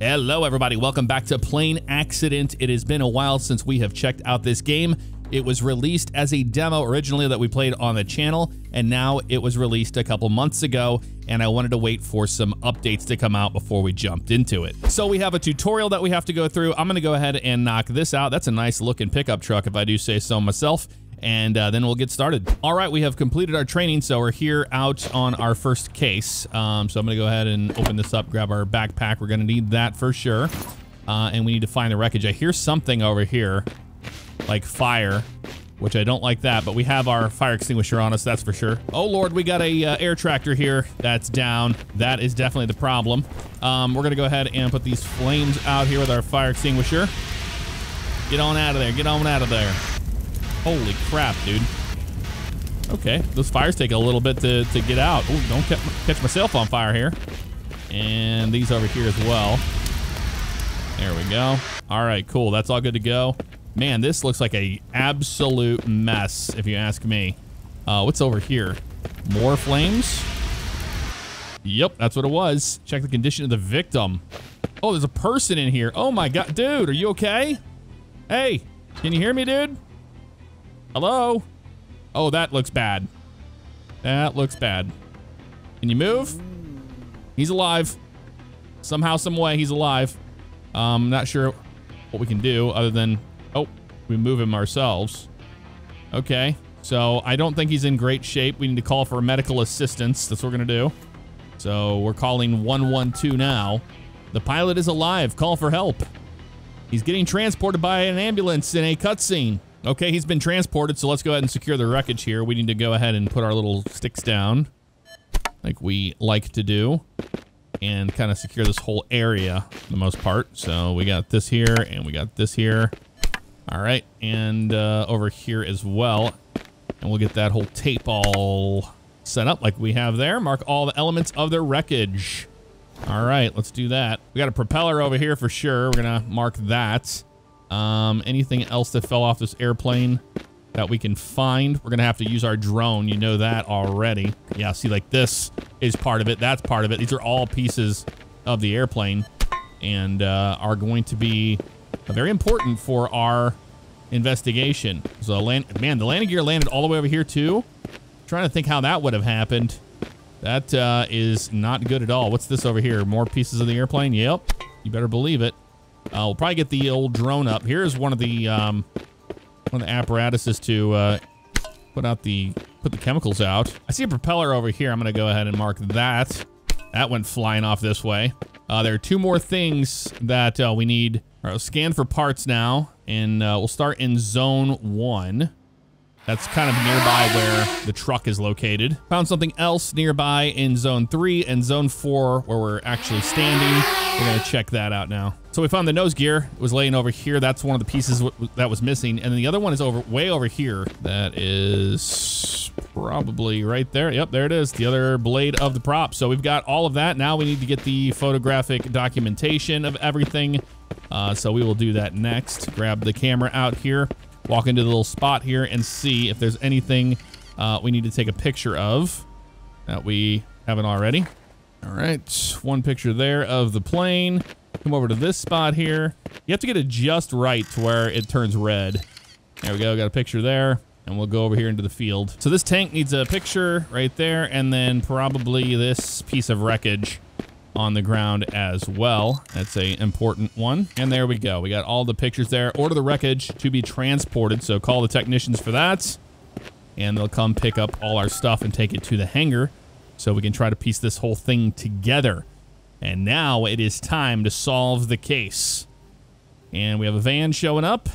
Hello, everybody. Welcome back to Plane Accident. It has been a while since we have checked out this game. It was released as a demo originally that we played on the channel, and now it was released a couple months ago, and I wanted to wait for some updates to come out before we jumped into it. So we have a tutorial that we have to go through. I'm going to go ahead and knock this out. That's a nice looking pickup truck, if I do say so myself and uh, then we'll get started. All right, we have completed our training, so we're here out on our first case. Um, so I'm gonna go ahead and open this up, grab our backpack. We're gonna need that for sure. Uh, and we need to find the wreckage. I hear something over here, like fire, which I don't like that, but we have our fire extinguisher on us, that's for sure. Oh Lord, we got a uh, air tractor here that's down. That is definitely the problem. Um, we're gonna go ahead and put these flames out here with our fire extinguisher. Get on out of there, get on out of there. Holy crap, dude. Okay, those fires take a little bit to, to get out. Oh, don't catch myself on fire here. And these over here as well. There we go. All right, cool. That's all good to go. Man, this looks like a absolute mess, if you ask me. Uh, what's over here? More flames? Yep, that's what it was. Check the condition of the victim. Oh, there's a person in here. Oh my god. Dude, are you okay? Hey, can you hear me, dude? Hello? Oh, that looks bad. That looks bad. Can you move? He's alive. Somehow, some way, he's alive. Um, not sure what we can do other than... Oh, we move him ourselves. Okay. So, I don't think he's in great shape. We need to call for medical assistance. That's what we're to do. So, we're calling 112 now. The pilot is alive. Call for help. He's getting transported by an ambulance in a cutscene. Okay, he's been transported, so let's go ahead and secure the wreckage here. We need to go ahead and put our little sticks down, like we like to do, and kind of secure this whole area for the most part. So we got this here, and we got this here. All right, and uh, over here as well. And we'll get that whole tape all set up like we have there. Mark all the elements of the wreckage. All right, let's do that. We got a propeller over here for sure. We're going to mark that. Um, anything else that fell off this airplane that we can find? We're going to have to use our drone. You know that already. Yeah, see, like this is part of it. That's part of it. These are all pieces of the airplane and uh, are going to be very important for our investigation. So, land man, the landing gear landed all the way over here, too. Trying to think how that would have happened. That uh, is not good at all. What's this over here? More pieces of the airplane? Yep. You better believe it. Uh, we'll probably get the old drone up. Here's one of the um, one of the apparatuses to uh, put out the put the chemicals out. I see a propeller over here. I'm gonna go ahead and mark that. That went flying off this way. Uh, there are two more things that uh, we need. All right, scan for parts now, and uh, we'll start in zone one. That's kind of nearby where the truck is located. Found something else nearby in zone three and zone four where we're actually standing. We're gonna check that out now. So we found the nose gear. It was laying over here. That's one of the pieces that was missing. And then the other one is over way over here. That is probably right there. Yep, there it is. The other blade of the prop. So we've got all of that. Now we need to get the photographic documentation of everything. Uh, so we will do that next. Grab the camera out here walk into the little spot here and see if there's anything uh, we need to take a picture of that we haven't already. All right, one picture there of the plane. Come over to this spot here. You have to get it just right to where it turns red. There we go, got a picture there. And we'll go over here into the field. So this tank needs a picture right there, and then probably this piece of wreckage on the ground as well. That's a important one. And there we go. We got all the pictures there. Order the wreckage to be transported. So call the technicians for that. And they'll come pick up all our stuff and take it to the hangar so we can try to piece this whole thing together. And now it is time to solve the case. And we have a van showing up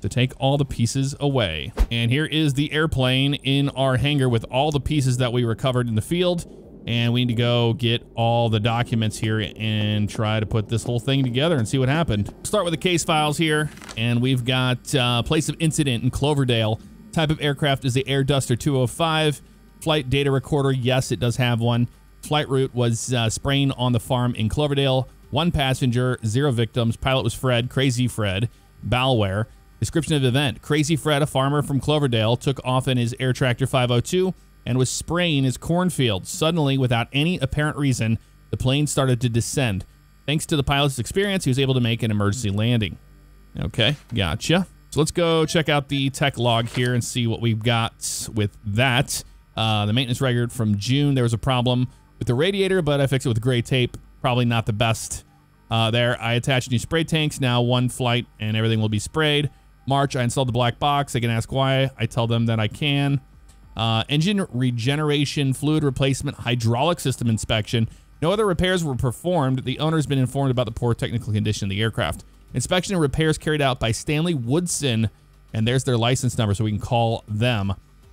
to take all the pieces away. And here is the airplane in our hangar with all the pieces that we recovered in the field and we need to go get all the documents here and try to put this whole thing together and see what happened. Start with the case files here, and we've got uh, place of incident in Cloverdale. Type of aircraft is the Air Duster 205. Flight data recorder, yes, it does have one. Flight route was uh, spraying on the farm in Cloverdale. One passenger, zero victims. Pilot was Fred, Crazy Fred, Balware. Description of event Crazy Fred, a farmer from Cloverdale, took off in his Air Tractor 502 and was spraying his cornfield. Suddenly, without any apparent reason, the plane started to descend. Thanks to the pilot's experience, he was able to make an emergency landing. Okay, gotcha. So let's go check out the tech log here and see what we've got with that. Uh, the maintenance record from June, there was a problem with the radiator, but I fixed it with gray tape. Probably not the best uh, there. I attached new spray tanks. Now one flight and everything will be sprayed. March, I installed the black box. They can ask why. I tell them that I can. Uh, engine regeneration, fluid replacement, hydraulic system inspection. No other repairs were performed. The owner has been informed about the poor technical condition of the aircraft. Inspection and repairs carried out by Stanley Woodson, and there's their license number so we can call them.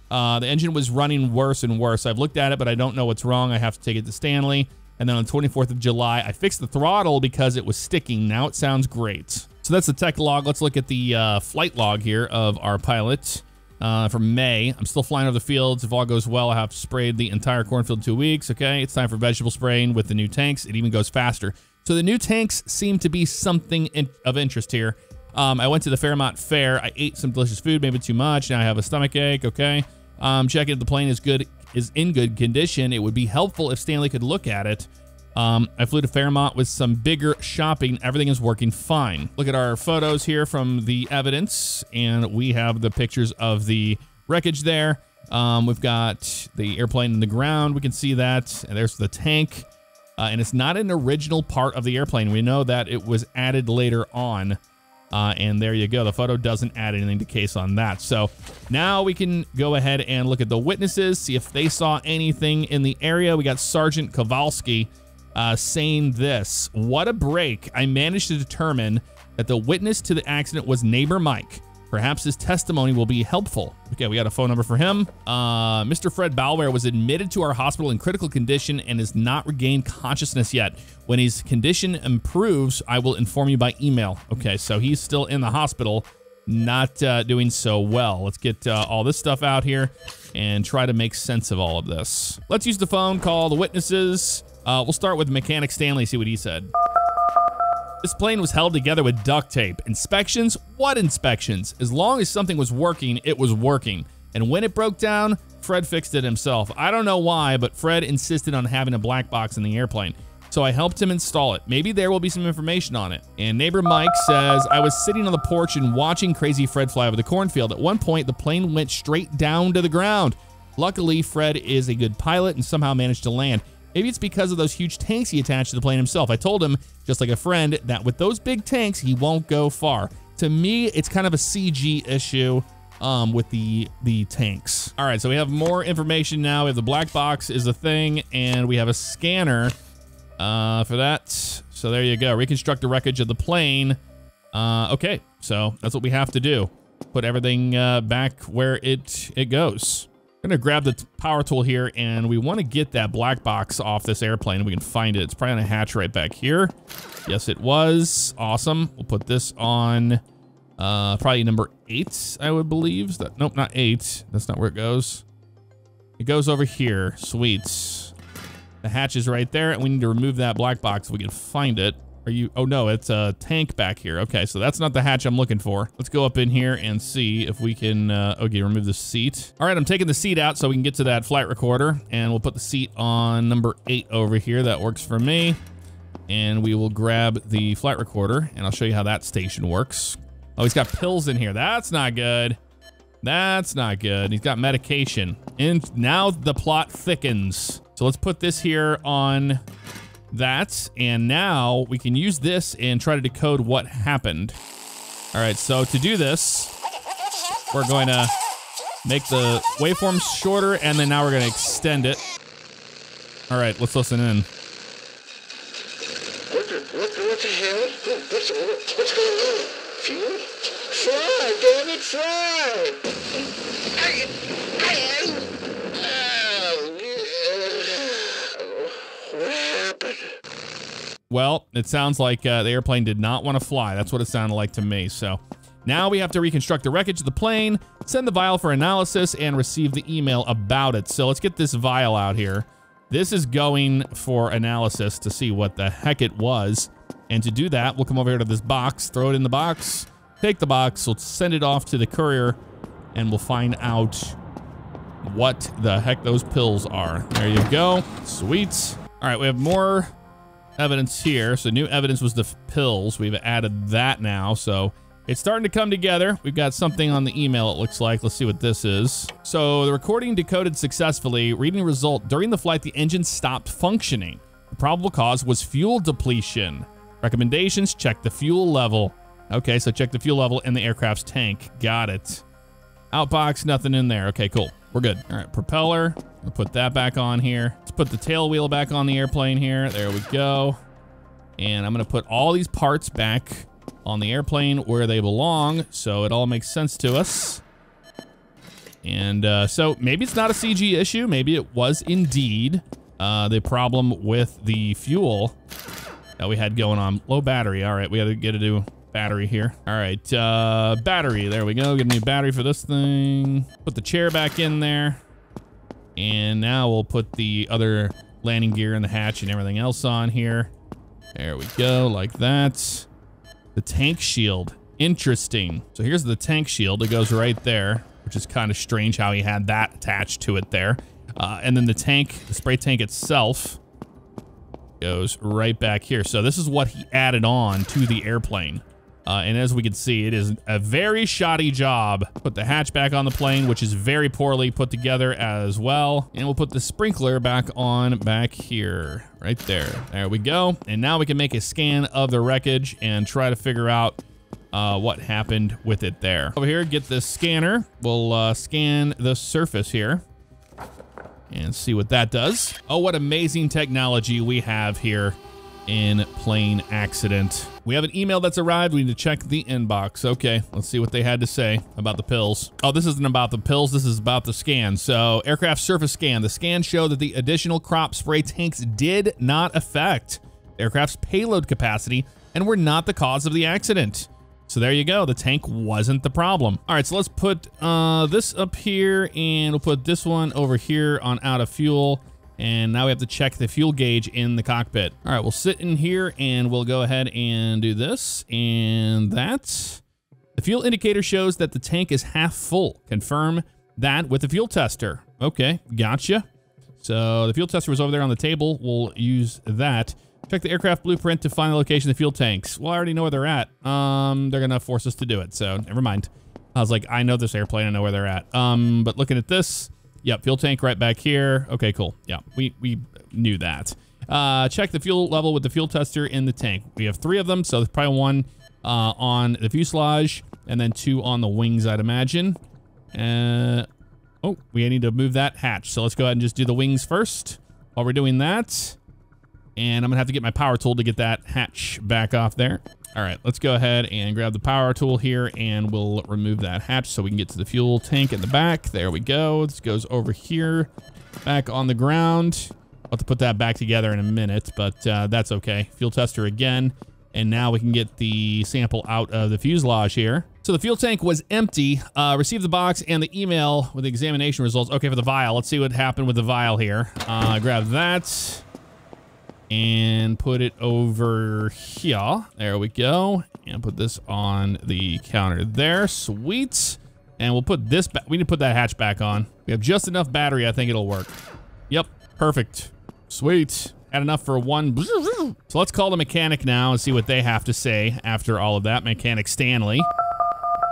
Uh, the engine was running worse and worse. I've looked at it, but I don't know what's wrong. I have to take it to Stanley. And then on the 24th of July, I fixed the throttle because it was sticking. Now it sounds great. So that's the tech log. Let's look at the uh, flight log here of our pilot uh, from May. I'm still flying over the fields. If all goes well, I have sprayed the entire cornfield in two weeks. Okay, it's time for vegetable spraying with the new tanks. It even goes faster. So the new tanks seem to be something in, of interest here. Um, I went to the Fairmont Fair. I ate some delicious food, maybe too much. Now I have a stomach ache. Okay, um, checking if the plane is good is in good condition. It would be helpful if Stanley could look at it. Um, I flew to Fairmont with some bigger shopping. Everything is working fine. Look at our photos here from the evidence, and we have the pictures of the wreckage there. Um, we've got the airplane in the ground. We can see that. And there's the tank. Uh, and it's not an original part of the airplane. We know that it was added later on. Uh, and there you go. The photo doesn't add anything to case on that. So now we can go ahead and look at the witnesses, see if they saw anything in the area. We got Sergeant Kowalski uh, saying this What a break. I managed to determine that the witness to the accident was neighbor Mike. Perhaps his testimony will be helpful. Okay, we got a phone number for him. Uh, Mr. Fred Balware was admitted to our hospital in critical condition and has not regained consciousness yet. When his condition improves, I will inform you by email. Okay, so he's still in the hospital, not uh, doing so well. Let's get uh, all this stuff out here and try to make sense of all of this. Let's use the phone, call the witnesses. Uh, we'll start with Mechanic Stanley, see what he said. This plane was held together with duct tape. Inspections? What inspections? As long as something was working, it was working. And when it broke down, Fred fixed it himself. I don't know why, but Fred insisted on having a black box in the airplane. So I helped him install it. Maybe there will be some information on it. And neighbor Mike says, I was sitting on the porch and watching Crazy Fred fly over the cornfield. At one point, the plane went straight down to the ground. Luckily, Fred is a good pilot and somehow managed to land. Maybe it's because of those huge tanks he attached to the plane himself. I told him, just like a friend, that with those big tanks, he won't go far. To me, it's kind of a CG issue um, with the the tanks. All right, so we have more information now. We have the black box is a thing, and we have a scanner uh, for that. So there you go. Reconstruct the wreckage of the plane. Uh, okay, so that's what we have to do. Put everything uh, back where it it goes. I'm gonna grab the power tool here and we want to get that black box off this airplane. We can find it. It's probably on a hatch right back here. Yes, it was. Awesome. We'll put this on uh, probably number eight, I would believe. That Nope, not eight. That's not where it goes. It goes over here. Sweet. The hatch is right there and we need to remove that black box if we can find it. Are you? Oh no, it's a tank back here. Okay, so that's not the hatch I'm looking for. Let's go up in here and see if we can, uh, okay, remove the seat. All right, I'm taking the seat out so we can get to that flight recorder and we'll put the seat on number eight over here. That works for me. And we will grab the flight recorder and I'll show you how that station works. Oh, he's got pills in here. That's not good. That's not good. He's got medication. And now the plot thickens. So let's put this here on that. And now we can use this and try to decode what happened. All right, so to do this, we're going to make the waveform shorter and then now we're going to extend it. All right, let's listen in. What the, what, what the hell? What's, what's going on? Fuel? Fry, damn it, fry! I, I, Well, it sounds like uh, the airplane did not want to fly. That's what it sounded like to me. So now we have to reconstruct the wreckage of the plane, send the vial for analysis, and receive the email about it. So let's get this vial out here. This is going for analysis to see what the heck it was. And to do that, we'll come over here to this box, throw it in the box, take the box, we'll send it off to the courier, and we'll find out what the heck those pills are. There you go. Sweet. All right, we have more evidence here. So new evidence was the pills. We've added that now. So it's starting to come together. We've got something on the email, it looks like. Let's see what this is. So the recording decoded successfully. Reading result during the flight, the engine stopped functioning. The probable cause was fuel depletion. Recommendations check the fuel level. Okay, so check the fuel level in the aircraft's tank. Got it. Outbox, nothing in there. Okay, cool. We're good. All right, propeller. We'll put that back on here. Put the tail wheel back on the airplane here. There we go. And I'm going to put all these parts back on the airplane where they belong so it all makes sense to us. And uh, so maybe it's not a CG issue. Maybe it was indeed uh, the problem with the fuel that we had going on. Low battery. All right, we got to get a new battery here. All right, uh, battery. There we go. Get a new battery for this thing. Put the chair back in there. And now we'll put the other landing gear and the hatch and everything else on here. There we go, like that. The tank shield. Interesting. So here's the tank shield. It goes right there, which is kind of strange how he had that attached to it there. Uh, and then the tank, the spray tank itself goes right back here. So this is what he added on to the airplane. Uh, and as we can see, it is a very shoddy job. Put the hatch back on the plane, which is very poorly put together as well. And we'll put the sprinkler back on back here, right there. There we go. And now we can make a scan of the wreckage and try to figure out uh, what happened with it there. Over here, get the scanner. We'll uh, scan the surface here and see what that does. Oh, what amazing technology we have here in plane accident. We have an email that's arrived. We need to check the inbox. Okay, let's see what they had to say about the pills. Oh, this isn't about the pills. This is about the scan. So, aircraft surface scan. The scan showed that the additional crop spray tanks did not affect aircraft's payload capacity and were not the cause of the accident. So there you go. The tank wasn't the problem. All right, so let's put uh, this up here and we'll put this one over here on out of fuel. And now we have to check the fuel gauge in the cockpit. All right, we'll sit in here and we'll go ahead and do this and that. The fuel indicator shows that the tank is half full. Confirm that with the fuel tester. Okay, gotcha. So the fuel tester was over there on the table. We'll use that. Check the aircraft blueprint to find the location of the fuel tanks. Well, I already know where they're at. Um, they're gonna force us to do it, so never mind. I was like, I know this airplane, I know where they're at. Um, but looking at this, Yep, fuel tank right back here. Okay, cool. Yeah, we, we knew that. Uh, check the fuel level with the fuel tester in the tank. We have three of them, so there's probably one uh, on the fuselage and then two on the wings, I'd imagine. Uh, oh, we need to move that hatch. So let's go ahead and just do the wings first while we're doing that. And I'm going to have to get my power tool to get that hatch back off there. All right, let's go ahead and grab the power tool here and we'll remove that hatch so we can get to the fuel tank in the back. There we go. This goes over here, back on the ground. I'll have to put that back together in a minute, but uh, that's okay. Fuel tester again. And now we can get the sample out of the fuselage here. So the fuel tank was empty. Uh, received the box and the email with the examination results. Okay, for the vial. Let's see what happened with the vial here. Uh, grab that and put it over here. There we go. And put this on the counter there. Sweet. And we'll put this back. We need to put that hatch back on. We have just enough battery. I think it'll work. Yep. Perfect. Sweet. Had enough for one. So let's call the mechanic now and see what they have to say after all of that. Mechanic Stanley.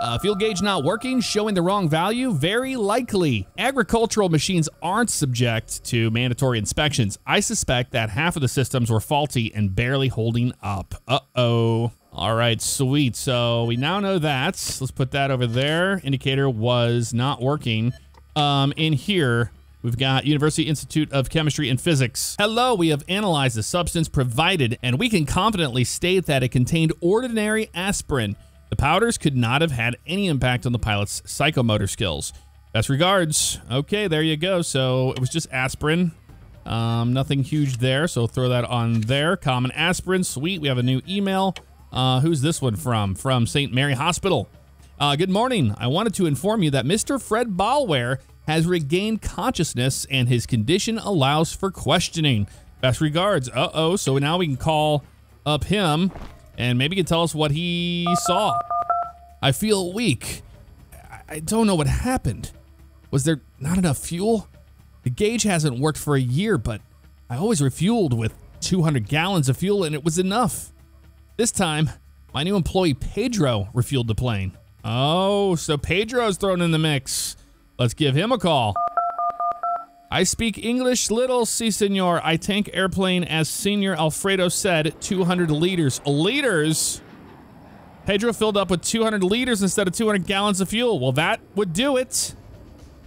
Uh, fuel gauge not working, showing the wrong value? Very likely. Agricultural machines aren't subject to mandatory inspections. I suspect that half of the systems were faulty and barely holding up. Uh-oh. All right, sweet. So we now know that. Let's put that over there. Indicator was not working. Um, in here, We've got University Institute of Chemistry and Physics. Hello, we have analyzed the substance provided, and we can confidently state that it contained ordinary aspirin. The powders could not have had any impact on the pilot's psychomotor skills. Best regards. Okay, there you go. So it was just aspirin. Um, nothing huge there, so throw that on there. Common aspirin, sweet. We have a new email. Uh, who's this one from? From St. Mary Hospital. Uh, good morning. I wanted to inform you that Mr. Fred Ballware has regained consciousness and his condition allows for questioning. Best regards. Uh-oh, so now we can call up him and maybe can tell us what he saw. I feel weak. I don't know what happened. Was there not enough fuel? The gauge hasn't worked for a year, but I always refueled with 200 gallons of fuel, and it was enough. This time, my new employee Pedro refueled the plane. Oh, so Pedro's thrown in the mix. Let's give him a call. I speak English little, si senor. I tank airplane as Senior Alfredo said, 200 liters. Liters? Pedro filled up with 200 liters instead of 200 gallons of fuel. Well, that would do it.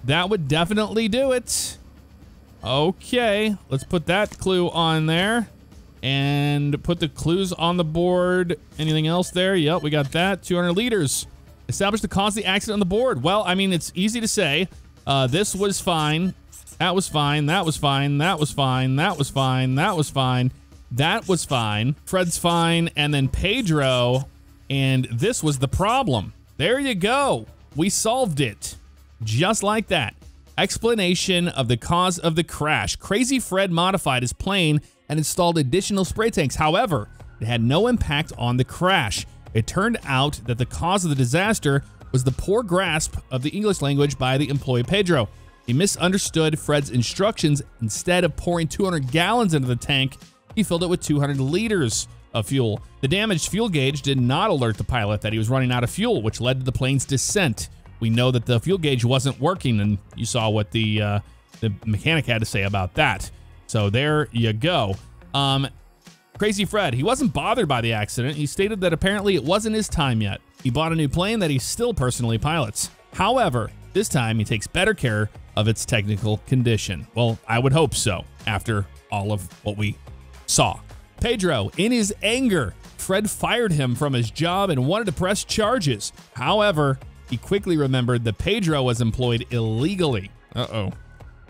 That would definitely do it. Okay, let's put that clue on there and put the clues on the board. Anything else there? Yep, we got that. 200 liters. Establish the cause of the accident on the board. Well, I mean, it's easy to say. Uh, this was fine. That was fine. That was fine. That was fine. That was fine. That was fine. That was fine. Fred's fine. And then Pedro. And this was the problem. There you go. We solved it. Just like that. Explanation of the cause of the crash. Crazy Fred modified his plane and installed additional spray tanks. However, it had no impact on the crash. It turned out that the cause of the disaster was the poor grasp of the English language by the employee Pedro. He misunderstood Fred's instructions. Instead of pouring 200 gallons into the tank, he filled it with 200 liters of fuel. The damaged fuel gauge did not alert the pilot that he was running out of fuel, which led to the plane's descent. We know that the fuel gauge wasn't working, and you saw what the uh, the mechanic had to say about that. So there you go. Um, Crazy Fred, he wasn't bothered by the accident. He stated that apparently it wasn't his time yet. He bought a new plane that he still personally pilots. However, this time he takes better care of its technical condition. Well, I would hope so after all of what we saw. Pedro, in his anger, Fred fired him from his job and wanted to press charges. However, he quickly remembered that Pedro was employed illegally. Uh oh.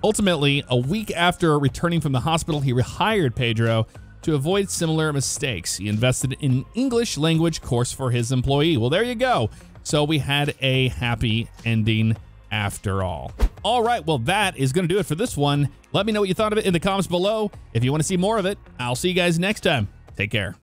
Ultimately, a week after returning from the hospital, he rehired Pedro to avoid similar mistakes. He invested in an English language course for his employee. Well, there you go. So we had a happy ending after all. All right, well, that is going to do it for this one. Let me know what you thought of it in the comments below. If you want to see more of it, I'll see you guys next time. Take care.